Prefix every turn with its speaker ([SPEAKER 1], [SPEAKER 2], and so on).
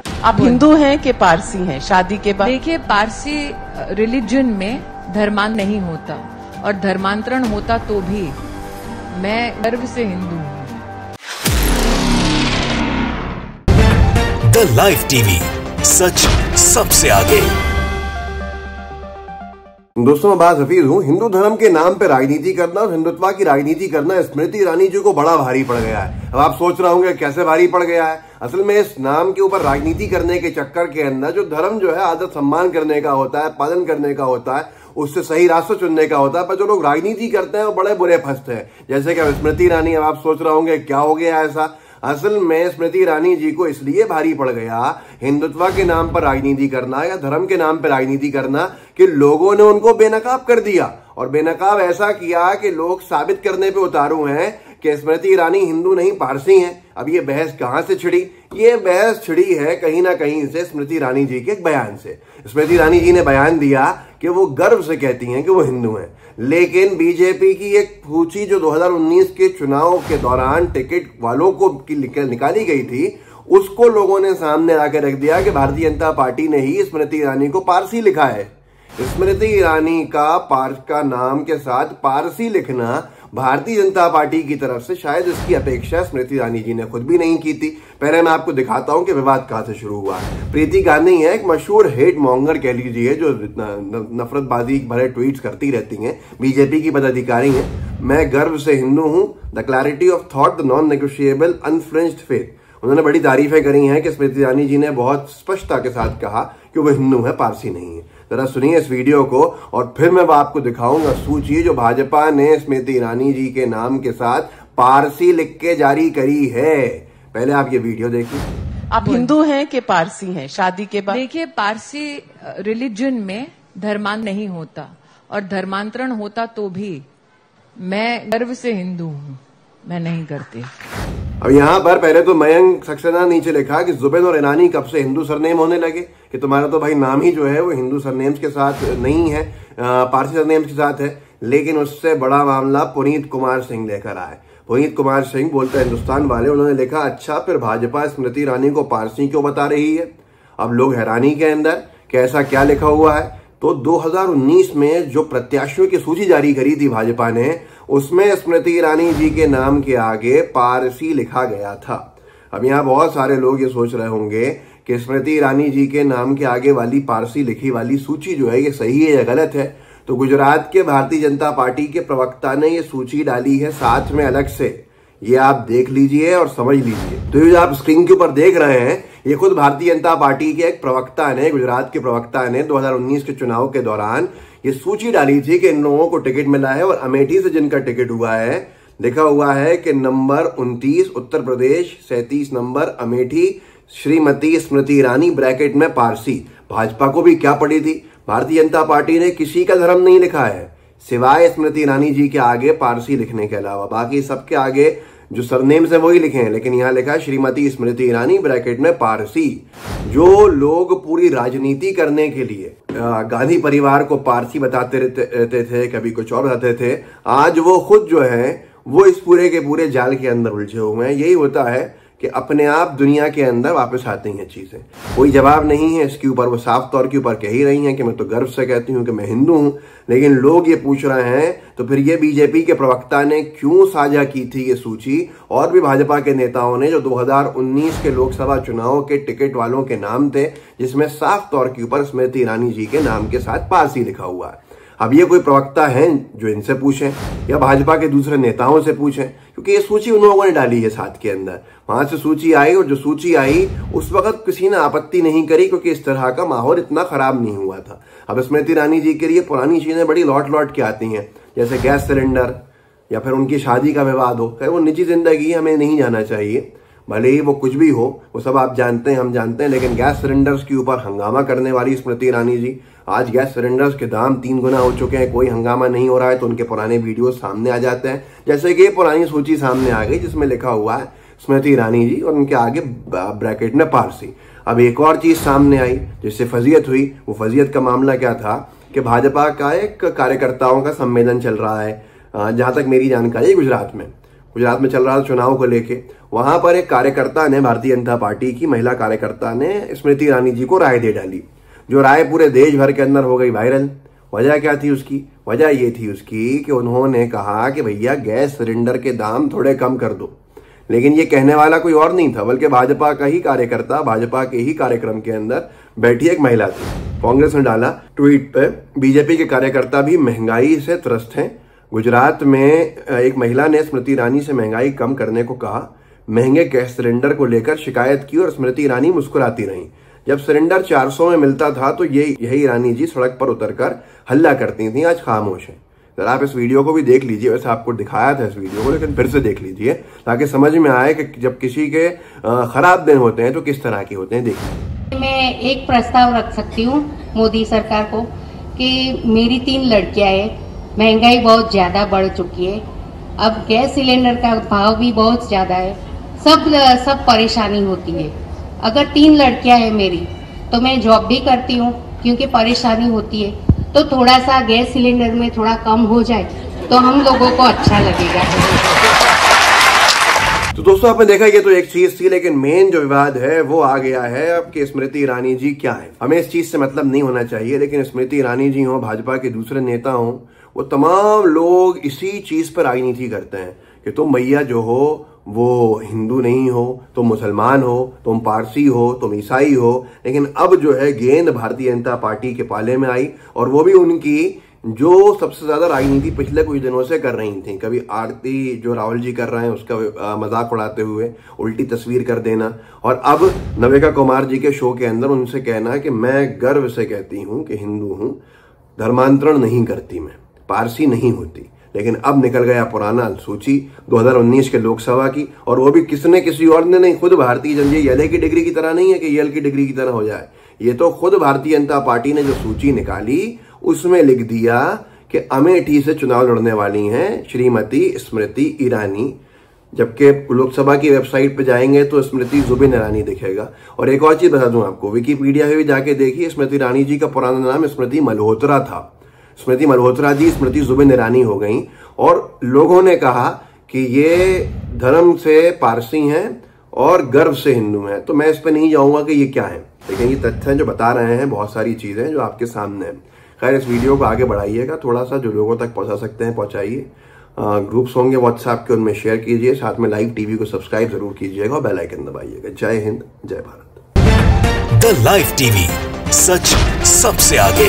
[SPEAKER 1] आप हिंदू हैं कि पारसी हैं? शादी के बाद?
[SPEAKER 2] देखिए पारसी रिलीजन में धर्मांतरण नहीं होता और धर्मांतरण होता तो भी मैं गर्व से हिंदू हूँ।
[SPEAKER 3] द लाइव टीवी सच सबसे आगे।
[SPEAKER 4] दोस्तों, मैं बात हफीज हूँ। हिंदू धर्म के नाम पे राजनीति करना और हिंदुत्व की राजनीति करना स्मृति ईरानी जी को बड़ा भारी पड़ गया है। अब आप सोच रहे होंगे, कैसे भारी पड़ गया है? असल में इस नाम के ऊपर राजनीति करने के चक्कर के अंदर जो धर्म जो है आदत सम्मान करने का होता है, पालन करने का होता है, उससे सही रास्ता चुनने का होता है। पर जो लोग राजनीति करते हैं, वो बड़े बुरे फंसते हैं। जैसे कि स्मृति ईरानी, अब आप सोच रहे होंगे, क्या हो गया ऐसा? असल में स्मृति ईरानी जी को इसलिए भारी पड़ गया, हिंदुत्व के नाम पर राजनीति करना या धर्म के नाम पर राजनीति करना कि लोगों ने उनको बेनकाब कर दिया। और बेनकाब ऐसा किया कि लोग साबित करने पे उतारू हैं कि स्मृति ईरानी हिंदू नहीं, पारसी हैं। अब ये बहस कहाँ से छिड़ी? ये बहस छिड़ी है कहीं ना कहीं से स्मृति ईरानी जी के बयान से। स्मृति ईरानी जी ने बयान दिया कि वो गर्व से कहती हैं कि वो हिंदू हैं। लेकिन बीजेपी की एक सूची जो 2019 के चुनाव के दौरान टिकट वालों को निकाली गई थी, उसको लोगों ने सामने आकर रख दिया कि भारतीय जनता पार्टी ने ही स्मृति ईरानी को पारसी लिखा है। स्मृति ईरानी का पार्स का नाम के साथ पारसी लिखना भारतीय जनता पार्टी की तरफ़ से शायद इसकी अपेक्षा स्मृति ईरानी जी ने खुद भी नहीं की थी। पहले मैं आपको दिखाता हूँ कि विवाद कहाँ से शुरू हुआ। प्रीति गांधी है, एक मशहूर हेट मॉन्गर कह लीजिए, जो नफरतबाजी, भरे ट्वीट करती रहती हैं। बीजेपी की पदाधिकारी हैं। मैं गर्व से हिंदू हूँ। The clarity of thought the non negotiable unflinching faith उन्होंने बड़ी तारीफें करी हैं कि स्मृति ईरानी जी ने बहुत स्पष्टता के साथ कहा कि वो हिंदू है, पारसी नहीं है। जरा सुनिए इस वीडियो को और फिर मैं आपको दिखाऊँगा। सूची जो भाजपा ने स्मृति ईरानी जी के नाम के साथ पारसी लिख के जारी करी है। पहले आप ये वीडियो देखिए।
[SPEAKER 1] आप हिंदू हैं कि पारसी हैं? शादी के बाद?
[SPEAKER 2] देखिए पारसी रिलीजन में धर्मांतरण नहीं होता और धर्मांतरण होता तो भी मैं गर्व से हिंदू हूँ। मैं नहीं करती।
[SPEAKER 4] अब यहाँ पर पहले तो मयंक सक्सेना नीचे लिखा कि जुबेन और ईरानी कब से हिंदू सरनेम होने लगे? कि तुम्हारा तो भाई नाम ही जो है वो हिंदू सरनेम्स के साथ नहीं है पारसी सरनेम्स के साथ है, लेकिन उससे बड़ा मामला पुनीत कुमार सिंह लेकर आए पुनीत कुमार सिंह बोलते हिंदुस्तान वाले, उन्होंने लिखा अच्छा फिर भाजपा स्मृति ईरानी को पारसी क्यों बता रही है? अब लोग हैरानी के अंदर, कि ऐसा क्या लिखा हुआ है? तो 2019 में जो प्रत्याशियों की सूची जारी करी थी भाजपा ने उसमें स्मृति ईरानी जी के नाम के आगे पारसी लिखा गया था। अब यहाँ बहुत सारे लोग ये सोच रहे होंगे कि स्मृति ईरानी जी के नाम के आगे वाली पारसी लिखी वाली सूची जो है, ये सही है या गलत है? तो गुजरात के भारतीय जनता पार्टी के प्रवक्ता ने ये सूची डाली है साथ में अलग से। ये आप देख लीजिए और समझ लीजिए। तो ये आप स्क्रीन के ऊपर देख रहे हैं ये खुद भारतीय जनता पार्टी के एक प्रवक्ता ने, गुजरात के प्रवक्ता ने 2019 के चुनाव के दौरान ये सूची डाली थी कि इन लोगों को टिकट मिला है और अमेठी से जिनका टिकट हुआ है, लिखा हुआ है कि नंबर 29 उत्तर प्रदेश, सैतीस नंबर अमेठी, श्रीमती स्मृति ईरानी ब्रैकेट में पारसी। भाजपा को भी क्या पड़ी थी? भारतीय जनता पार्टी ने किसी का धर्म नहीं लिखा है। सिवाय स्मृति ईरानी जी के आगे पारसी लिखने के अलावा। बाकी सबके आगे जो सरनेम्स हैं वही लिखे हैं, लेकिन यहाँ लिखा है श्रीमती स्मृति ईरानी, ब्रैकेट में पारसी, जो लोग पूरी राजनीति करने के लिए गांधी परिवार को पारसी बताते रहते थे, कभी कुछ और बताते थे, आज वो खुद जो है, वो इस पूरे के पूरे जाल के अंदर उलझे हुए हैं। यही होता है कि अपने आप दुनिया के अंदर वापस आती हैं चीज़ें। कोई जवाब नहीं है इसके ऊपर, वो साफ़ तौर के ऊपर कह ही रही हैं कि मैं तो गर्व से कहती हूँ कि मैं हिंदू हूँ, लेकिन लोग ये पूछ रहे हैं तो फिर ये बीजेपी के प्रवक्ता ने क्यों साझा की थी ये सूची? और भी भाजपा के नेताओं ने, जो 2019 के लोकसभा चुनाव के टिकट वालों के नाम थे, जिसमें साफ़ तौर के ऊपर स्मृति ईरानी जी के नाम के साथ पारसी लिखा हुआ है। अब ये कोई प्रवक्ता हैं जो इनसे पूछें, या भाजपा के दूसरे नेताओं से पूछें? क्योंकि ये सूची उन लोगों ने डाली है साथ के अंदर। वहाँ से सूची आई और जो सूची आई, उस वक्त किसी ने आपत्ति नहीं करी क्योंकि इस तरह का माहौल इतना खराब नहीं हुआ था। अब स्मृति रानी जी के लिए पुरानी चीज़ें बड़ी लौट लौट के आती हैं, जैसे गैस सिलेंडर या फिर उनकी शादी का विवाद हो खैर वो निजी ज़िंदगी हमें नहीं जाना चाहिए। भले ही वो कुछ भी हो, वो सब आप जानते हैं, हम जानते हैं, लेकिन गैस सिलेंडर्स के ऊपर हंगामा करने वाली स्मृति ईरानी जी, आज गैस सिलेंडर्स के दाम तीन गुना हो चुके हैं, कोई हंगामा नहीं हो रहा है तो उनके पुराने वीडियो सामने आ जाते हैं। जैसे कि पुरानी सूची सामने आ गई, जिसमें लिखा हुआ है, स्मृति ईरानी जी, और उनके आगे ब्रैकेट में पारसी। अब एक और चीज़ सामने आई, जिससे फजीयत हुई, वो फजीयत का मामला क्या था, कि भाजपा का एक कार्यकर्ताओं का सम्मेलन चल रहा है जहाँ तक मेरी जानकारी है, गुजरात में। गुजरात में चल रहा था चुनाव को लेके। वहाँ पर एक कार्यकर्ता ने भारतीय जनता पार्टी की महिला कार्यकर्ता ने स्मृति ईरानी जी को राय दे डाली। जो राय पूरे देश भर के अंदर हो गई वायरल। वजह क्या थी उसकी? वजह ये थी उसकी कि उन्होंने कहा कि भैया, गैस सिलेंडर के दाम थोड़े कम कर दो। लेकिन ये कहने वाला कोई और नहीं था, बल्कि भाजपा का ही कार्यकर्ता, भाजपा के ही कार्यक्रम के अंदर बैठी एक महिला थी। कांग्रेस ने डाला ट्वीट पर बीजेपी के कार्यकर्ता भी महँगाई से त्रस्त हैं। गुजरात में एक महिला ने स्मृति ईरानी से महँगाई कम करने को कहा। महँगे गैस सिलेंडर को लेकर शिकायत की और स्मृति ईरानी मुस्कुराती रही। जब सिलेंडर 400 में मिलता था तो ये, यही ईरानी जी सड़क पर उतरकर हल्ला करती थी। आज खामोश है। जरा आप इस वीडियो को भी देख लीजिए। वैसे आपको दिखाया था इस वीडियो को, लेकिन फिर से देख लीजिए, ताकि समझ में आए कि जब किसी के खराब दिन होते हैं तो किस तरह के होते हैं। देखिए।
[SPEAKER 5] मैं एक प्रस्ताव रख सकती हूँ मोदी सरकार को कि मेरी तीन लड़कियाँ हैं। महँगाई बहुत ज़्यादा बढ़ चुकी है। अब गैस सिलेंडर का भाव भी बहुत ज़्यादा है। सब सब परेशानी होती है। अगर तीन लड़कियाँ हैं मेरी तो मैं जॉब भी करती हूँ, क्योंकि परेशानी होती है। तो थोड़ा सा गैस सिलेंडर में थोड़ा कम हो जाए तो हम लोगों को अच्छा लगेगा।
[SPEAKER 4] तो दोस्तों, आपने देखा ये तो एक चीज़ थी, लेकिन मेन जो विवाद है, वो आ गया है अब कि स्मृति ईरानी जी क्या है। हमें इस चीज़ से मतलब नहीं होना चाहिए, लेकिन स्मृति ईरानी जी हो, भाजपा के दूसरे नेता हो वो तमाम लोग इसी चीज़ पर राजनीति करते हैं कि तुम भैया जो हो, वो हिंदू नहीं हो, तुम मुसलमान हो, तुम पारसी हो, तुम ईसाई हो, लेकिन अब जो है गेंद भारतीय जनता पार्टी के पाले में आई और वो भी उनकी जो सबसे ज़्यादा राजनीति पिछले कुछ दिनों से कर रही थी। कभी आरती जो राहुल जी कर रहे हैं, उसका मज़ाक उड़ाते हुए उल्टी तस्वीर कर देना। और अब नविका कुमार जी के शो के अंदर उनसे कहना कि मैं गर्व से कहती हूँ कि हिंदू हूँ, धर्मांतरण नहीं करती मैं। पारसी नहीं होती। लेकिन अब निकल गया पुराना सूची 2019 के लोकसभा की, और वो भी किसने किसी और ने नहीं, खुद भारतीय जनता यल की डिग्री की तरह नहीं है कि यल की डिग्री की तरह हो जाए। ये तो खुद भारतीय जनता पार्टी ने जो सूची निकाली, उसमें लिख दिया कि अमेठी से चुनाव लड़ने वाली हैं श्रीमती स्मृति ईरानी। जबकि लोकसभा की वेबसाइट पर जाएँगे तो स्मृति जुबिन ईरानी दिखेगा। और एक और चीज़ बता दूँ आपको, विकीपीडिया में भी जाके देखिए, स्मृति ईरानी जी का पुराना नाम स्मृति मल्होत्रा था। स्मृति मल्होत्रा जी, स्मृति जुबिन ईरानी हो गई। और लोगों ने कहा कि ये धर्म से पारसी हैं और गर्व से हिंदू हैं। तो मैं इस पर नहीं जाऊँगा कि ये क्या है। लेकिन ये तथ्य जो बता रहे हैं, बहुत सारी चीज़ें जो आपके सामने हैं। खैर, इस वीडियो को आगे बढ़ाइएगा थोड़ा सा जो लोगों तक पहुँचा सकते हैं, पहुंचाइए। ग्रुप्स होंगे व्हाट्सएप के, उनमें शेयर कीजिए, साथ में लाइव टीवी को सब्सक्राइब ज़रूर कीजिएगा और आइकन दबाइएगा। जय हिंद, जय भारत।
[SPEAKER 3] द लाइव टीवी सच सबसे आगे।